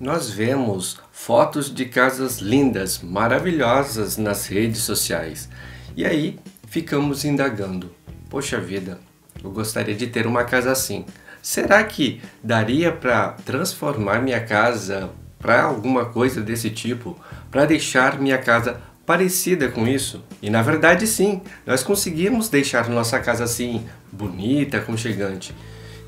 Nós vemos fotos de casas lindas, maravilhosas nas redes sociais. E aí ficamos indagando: poxa vida, eu gostaria de ter uma casa assim. Será que daria para transformar minha casa para alguma coisa desse tipo? Para deixar minha casa parecida com isso? E na verdade, sim, nós conseguimos deixar nossa casa assim, bonita, aconchegante.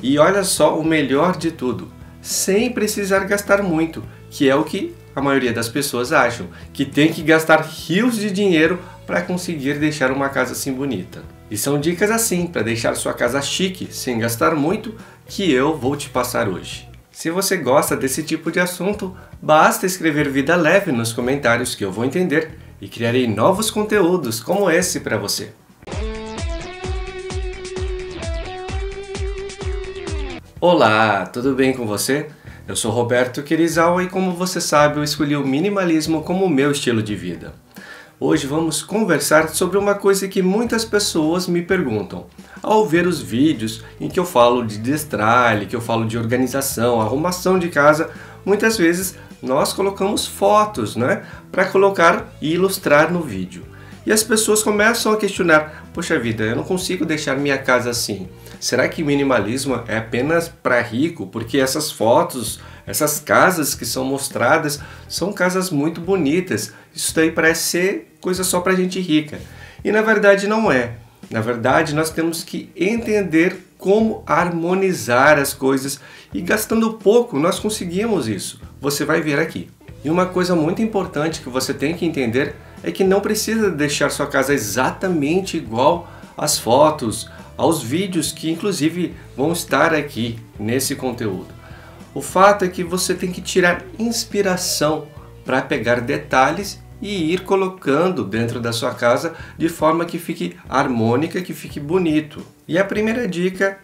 E olha só o melhor de tudo: sem precisar gastar muito, que é o que a maioria das pessoas acham, que tem que gastar rios de dinheiro para conseguir deixar uma casa assim bonita. E são dicas assim para deixar sua casa chique, sem gastar muito, que eu vou te passar hoje. Se você gosta desse tipo de assunto, basta escrever Vida Leve nos comentários que eu vou entender e criarei novos conteúdos como esse para você. Olá, tudo bem com você? Eu sou Roberto Quirizawa e como você sabe, eu escolhi o minimalismo como meu estilo de vida. Hoje vamos conversar sobre uma coisa que muitas pessoas me perguntam. Ao ver os vídeos em que eu falo de destralhe, que eu falo de organização, arrumação de casa, muitas vezes nós colocamos fotos, né, para colocar e ilustrar no vídeo. E as pessoas começam a questionar: poxa vida, eu não consigo deixar minha casa assim. Será que minimalismo é apenas para rico? Porque essas fotos, essas casas que são mostradas são casas muito bonitas. Isso daí parece ser coisa só para gente rica. E na verdade não é. Na verdade, nós temos que entender como harmonizar as coisas e gastando pouco nós conseguimos isso. Você vai ver aqui. E uma coisa muito importante que você tem que entender é que não precisa deixar sua casa exatamente igual às fotos, aos vídeos que inclusive vão estar aqui nesse conteúdo. O fato é que você tem que tirar inspiração para pegar detalhes e ir colocando dentro da sua casa de forma que fique harmônica, que fique bonito. E a primeira dica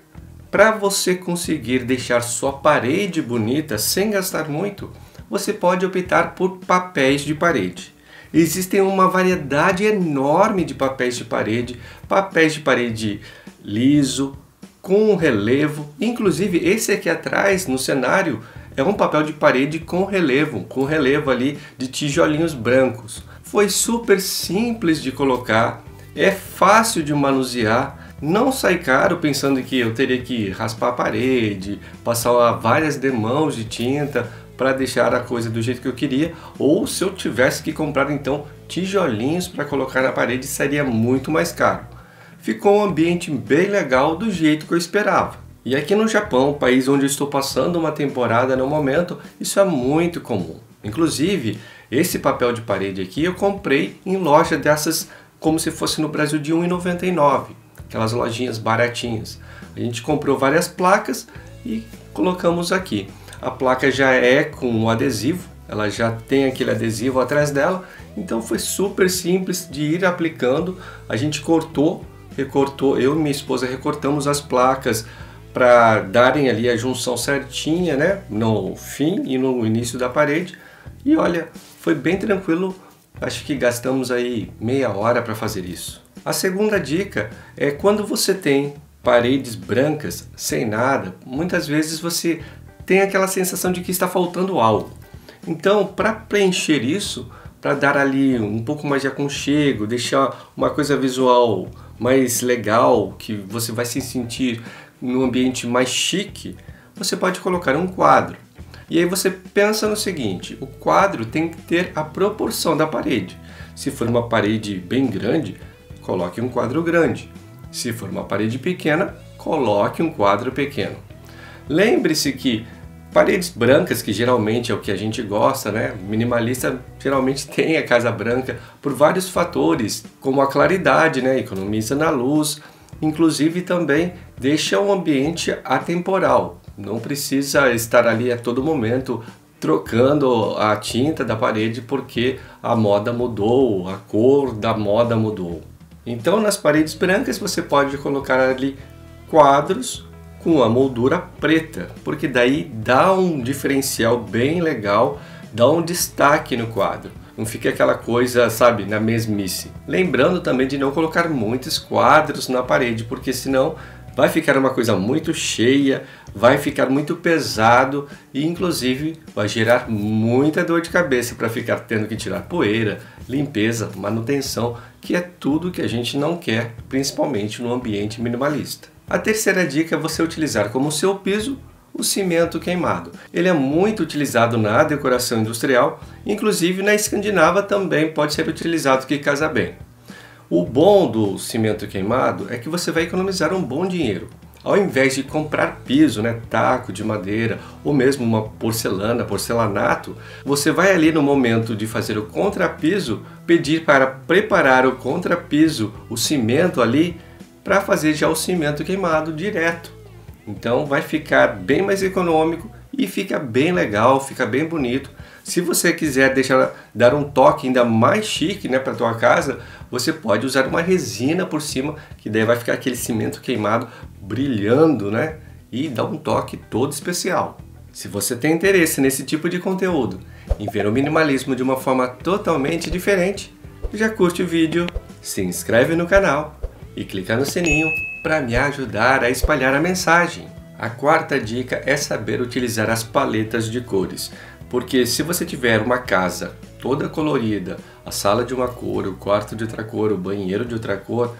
para você conseguir deixar sua parede bonita sem gastar muito, você pode optar por papéis de parede. Existem uma variedade enorme de papéis de parede, papéis de parede liso, com relevo, inclusive esse aqui atrás no cenário é um papel de parede com relevo, com relevo ali de tijolinhos brancos. Foi super simples de colocar, é fácil de manusear, não sai caro pensando que eu teria que raspar a parede, passar várias demãos de tinta para deixar a coisa do jeito que eu queria, ou se eu tivesse que comprar então tijolinhos para colocar na parede seria muito mais caro. Ficou um ambiente bem legal do jeito que eu esperava. E aqui no Japão, país onde eu estou passando uma temporada no momento, isso é muito comum. Inclusive, esse papel de parede aqui eu comprei em loja dessas como se fosse no Brasil de 1,99, aquelas lojinhas baratinhas. A gente comprou várias placas e colocamos aqui. A placa já é com um adesivo, ela já tem aquele adesivo atrás dela, então foi super simples de ir aplicando. A gente cortou, recortou, eu e minha esposa recortamos as placas para darem ali a junção certinha, né, no fim e no início da parede. E olha, foi bem tranquilo. Acho que gastamos aí meia hora para fazer isso. A segunda dica é quando você tem paredes brancas sem nada, muitas vezes você tem aquela sensação de que está faltando algo. Então, para preencher isso, para dar ali um pouco mais de aconchego, deixar uma coisa visual mais legal, que você vai se sentir num ambiente mais chique, você pode colocar um quadro. E aí você pensa no seguinte: o quadro tem que ter a proporção da parede. Se for uma parede bem grande, coloque um quadro grande. Se for uma parede pequena, coloque um quadro pequeno. Lembre-se que paredes brancas, que geralmente é o que a gente gosta, né? Minimalista geralmente tem a casa branca por vários fatores, como a claridade, né? Economiza na luz, inclusive também deixa o ambiente atemporal. Não precisa estar ali a todo momento trocando a tinta da parede porque a moda mudou, a cor da moda mudou. Então nas paredes brancas você pode colocar ali quadros com a moldura preta, porque daí dá um diferencial bem legal, dá um destaque no quadro. Não fica aquela coisa, sabe, na mesmice. Lembrando também de não colocar muitos quadros na parede, porque senão vai ficar uma coisa muito cheia, vai ficar muito pesado e inclusive vai gerar muita dor de cabeça para ficar tendo que tirar poeira, limpeza, manutenção, que é tudo que a gente não quer, principalmente no ambiente minimalista. A terceira dica é você utilizar como seu piso o cimento queimado. Ele é muito utilizado na decoração industrial, inclusive na Escandinava também pode ser utilizado que casa bem. O bom do cimento queimado é que você vai economizar um bom dinheiro. Ao invés de comprar piso, né, taco de madeira ou mesmo uma porcelana, porcelanato, você vai ali no momento de fazer o contrapiso pedir para preparar o contrapiso, o cimento ali, para fazer já o cimento queimado direto. Então vai ficar bem mais econômico e fica bem legal, fica bem bonito. Se você quiser deixar dar um toque ainda mais chique, né, para tua casa, você pode usar uma resina por cima, que daí vai ficar aquele cimento queimado brilhando, né, e dá um toque todo especial. Se você tem interesse nesse tipo de conteúdo, em ver o minimalismo de uma forma totalmente diferente, já curte o vídeo, se inscreve no canal e clica no sininho para me ajudar a espalhar a mensagem. A quarta dica é saber utilizar as paletas de cores, porque se você tiver uma casa toda colorida, a sala de uma cor, o quarto de outra cor, o banheiro de outra cor,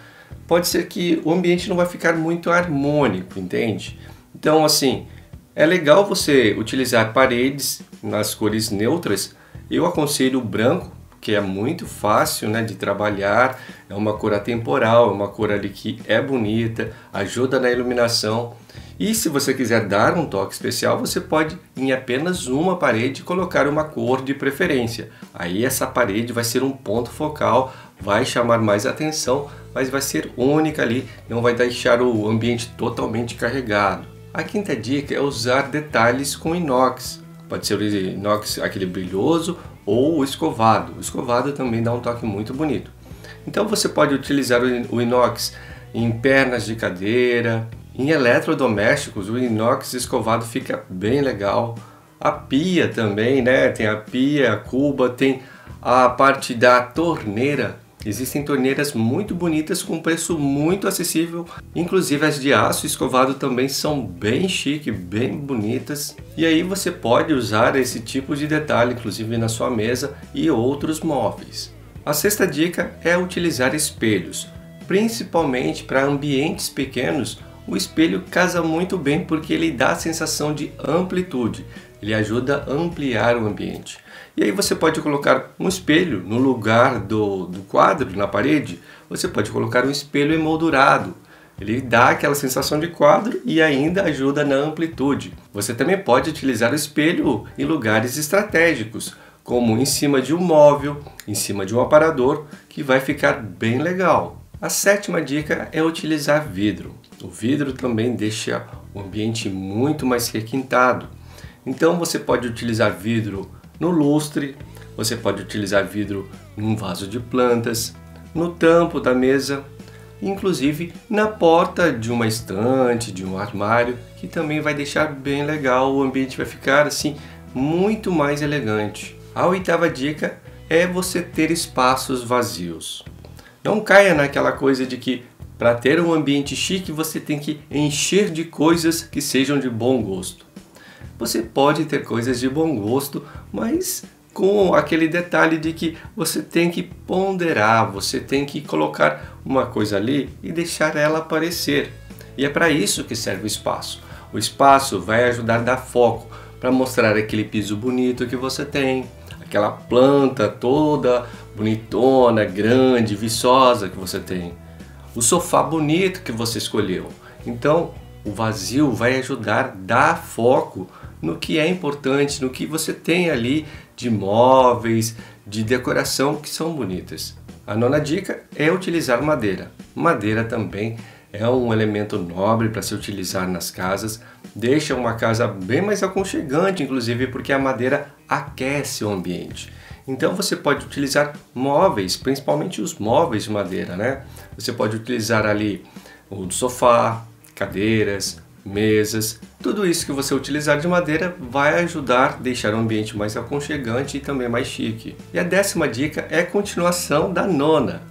pode ser que o ambiente não vai ficar muito harmônico, entende? Então, assim, é legal você utilizar paredes nas cores neutras. Eu aconselho o branco que é muito fácil né, de trabalhar, é uma cor atemporal, é uma cor ali que é bonita, ajuda na iluminação. E se você quiser dar um toque especial, você pode em apenas uma parede colocar uma cor de preferência. Aí essa parede vai ser um ponto focal, vai chamar mais atenção, mas vai ser única ali, não vai deixar o ambiente totalmente carregado. A quinta dica é usar detalhes com inox. Pode ser o inox aquele brilhoso ou o escovado. O escovado também dá um toque muito bonito. Então você pode utilizar o inox em pernas de cadeira, em eletrodomésticos, o inox escovado fica bem legal. A pia também, né? Tem a pia, a cuba, tem a parte da torneira Existem torneiras muito bonitas com preço muito acessível, inclusive as de aço escovado também são bem chique, bem bonitas. E aí você pode usar esse tipo de detalhe inclusive na sua mesa e outros móveis. A sexta dica é utilizar espelhos, principalmente para ambientes pequenos. O espelho casa muito bem porque ele dá a sensação de amplitude, ele ajuda a ampliar o ambiente. E aí você pode colocar um espelho no lugar do, do quadro, na parede, você pode colocar um espelho emoldurado. Ele dá aquela sensação de quadro e ainda ajuda na amplitude. Você também pode utilizar o espelho em lugares estratégicos, como em cima de um móvel, em cima de um aparador, que vai ficar bem legal. A sétima dica é utilizar vidro. O vidro também deixa o ambiente muito mais requintado. Então você pode utilizar vidro no lustre, você pode utilizar vidro num vaso de plantas, no tampo da mesa, inclusive na porta de uma estante, de um armário, que também vai deixar bem legal, o ambiente vai ficar assim muito mais elegante. A oitava dica é você ter espaços vazios. Não caia naquela coisa de que para ter um ambiente chique você tem que encher de coisas que sejam de bom gosto. Você pode ter coisas de bom gosto, mas com aquele detalhe de que você tem que ponderar, você tem que colocar uma coisa ali e deixar ela aparecer. E é para isso que serve o espaço. O espaço vai ajudar a dar foco para mostrar aquele piso bonito que você tem, aquela planta toda bonitona, grande, viçosa que você tem, o sofá bonito que você escolheu. Então, o vazio vai ajudar a dar foco no que é importante, no que você tem ali de móveis, de decoração que são bonitas. A nona dica é utilizar madeira. Madeira também é um elemento nobre para se utilizar nas casas, deixa uma casa bem mais aconchegante, inclusive porque a madeira aquece o ambiente. Então você pode utilizar móveis, principalmente os móveis de madeira, né? Você pode utilizar ali o sofá, cadeiras, mesas, tudo isso que você utilizar de madeira vai ajudar a deixar o ambiente mais aconchegante e também mais chique. E a décima dica é continuação da nona.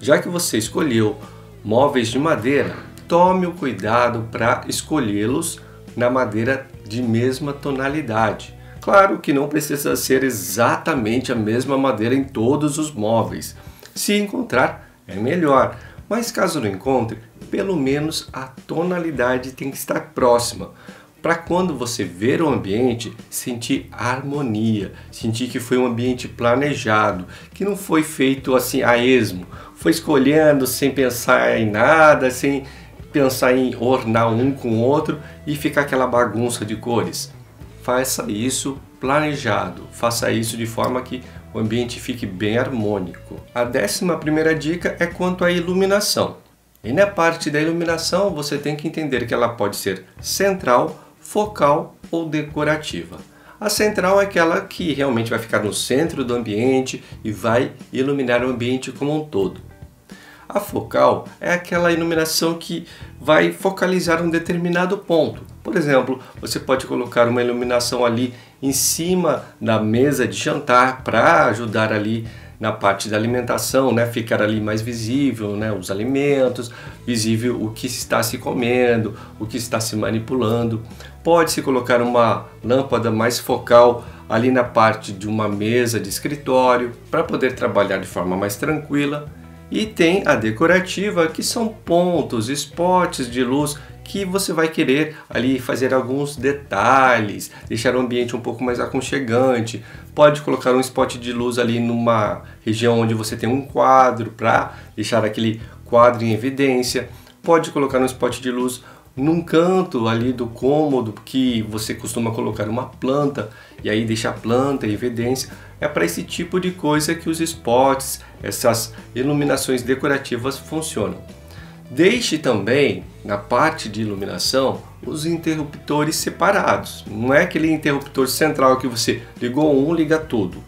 Já que você escolheu móveis de madeira, tome o cuidado para escolhê-los na madeira de mesma tonalidade. Claro que não precisa ser exatamente a mesma madeira em todos os móveis. Se encontrar, é melhor, mas caso não encontre, pelo menos a tonalidade tem que estar próxima. Para quando você ver o ambiente, sentir harmonia, sentir que foi um ambiente planejado, que não foi feito assim a esmo, foi escolhendo sem pensar em nada, sem pensar em ornar um com o outro e ficar aquela bagunça de cores. Faça isso planejado, faça isso de forma que o ambiente fique bem harmônico. A décima primeira dica é quanto à iluminação. E na parte da iluminação você tem que entender que ela pode ser central, focal ou decorativa. A central é aquela que realmente vai ficar no centro do ambiente e vai iluminar o ambiente como um todo. A focal é aquela iluminação que vai focalizar um determinado ponto. Por exemplo, você pode colocar uma iluminação ali em cima da mesa de jantar para ajudar ali na parte da alimentação, né, ficar ali mais visível, né, os alimentos, visível o que está se comendo, o que está se manipulando. Pode-se colocar uma lâmpada mais focal ali na parte de uma mesa de escritório para poder trabalhar de forma mais tranquila. E tem a decorativa, que são pontos, spots de luz que você vai querer ali fazer alguns detalhes, deixar o ambiente um pouco mais aconchegante. Pode colocar um spot de luz ali numa região onde você tem um quadro para deixar aquele quadro em evidência. Pode colocar um spot de luz num canto ali do cômodo que você costuma colocar uma planta e aí deixa a planta em evidência. É para esse tipo de coisa que os spots, essas iluminações decorativas funcionam. Deixe também na parte de iluminação os interruptores separados. Não é aquele interruptor central que você ligou um, liga tudo.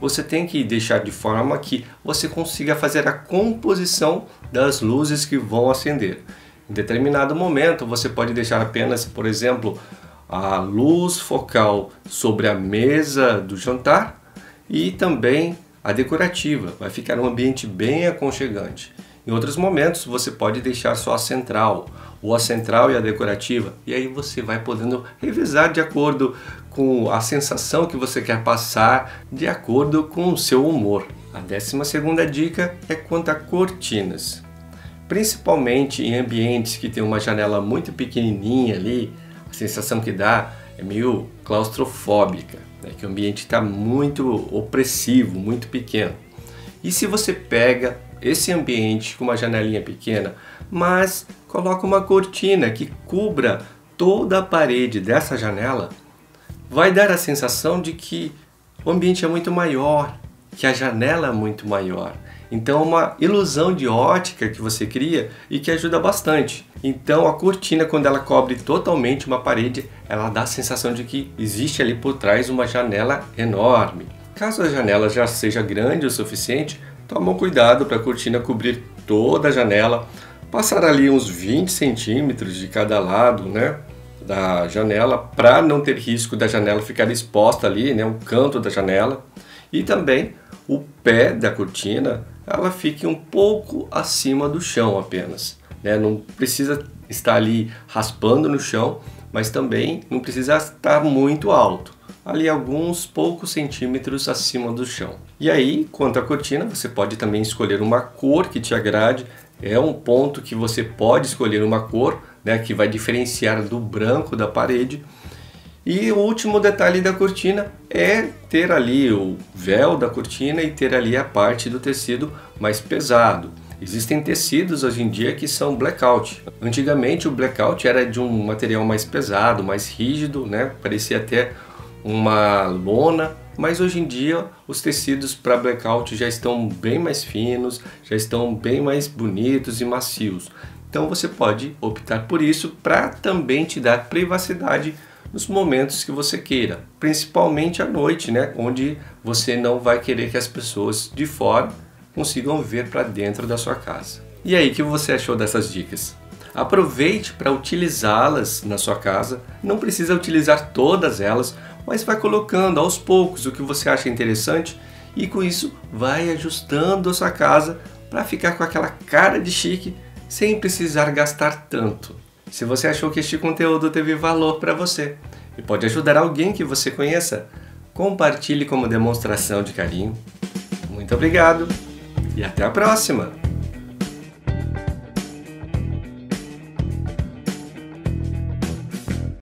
Você tem que deixar de forma que você consiga fazer a composição das luzes que vão acender. Em determinado momento, você pode deixar apenas, por exemplo, a luz focal sobre a mesa do jantar e também a decorativa. Vai ficar um ambiente bem aconchegante. Em outros momentos você pode deixar só a central, ou a central e a decorativa, e aí você vai podendo revisar de acordo com a sensação que você quer passar, de acordo com o seu humor. A décima segunda dica é quanto a cortinas. Principalmente em ambientes que tem uma janela muito pequenininha ali, a sensação que dá é meio claustrofóbica, né? que o ambiente está muito opressivo, muito pequeno. E se você pega esse ambiente com uma janelinha pequena, mas coloca uma cortina que cubra toda a parede dessa janela, vai dar a sensação de que o ambiente é muito maior, que a janela é muito maior. Então é uma ilusão de ótica que você cria e que ajuda bastante. Então a cortina quando ela cobre totalmente uma parede, ela dá a sensação de que existe ali por trás uma janela enorme. Caso a janela já seja grande o suficiente, Toma cuidado para a cortina cobrir toda a janela, passar ali uns 20 centímetros de cada lado, né? Da janela, para não ter risco da janela ficar exposta ali, né? O canto da janela. E também o pé da cortina, ela fique um pouco acima do chão apenas. Né? Não precisa estar ali raspando no chão, mas também não precisa estar muito alto ali alguns poucos centímetros acima do chão. E aí, quanto à cortina, você pode também escolher uma cor que te agrade. É um ponto que você pode escolher uma cor, né, que vai diferenciar do branco da parede. E o último detalhe da cortina é ter ali o véu da cortina e ter ali a parte do tecido mais pesado. Existem tecidos hoje em dia que são blackout. Antigamente o blackout era de um material mais pesado, mais rígido, né? Parecia até uma lona, mas hoje em dia os tecidos para blackout já estão bem mais finos, já estão bem mais bonitos e macios. Então você pode optar por isso para também te dar privacidade nos momentos que você queira, principalmente à noite, né, onde você não vai querer que as pessoas de fora consigam ver para dentro da sua casa. E aí, o que você achou dessas dicas? Aproveite para utilizá-las na sua casa. Não precisa utilizar todas elas, mas vai colocando aos poucos o que você acha interessante e com isso vai ajustando a sua casa para ficar com aquela cara de chique sem precisar gastar tanto. Se você achou que este conteúdo teve valor para você e pode ajudar alguém que você conheça, compartilhe como demonstração de carinho. Muito obrigado e até a próxima!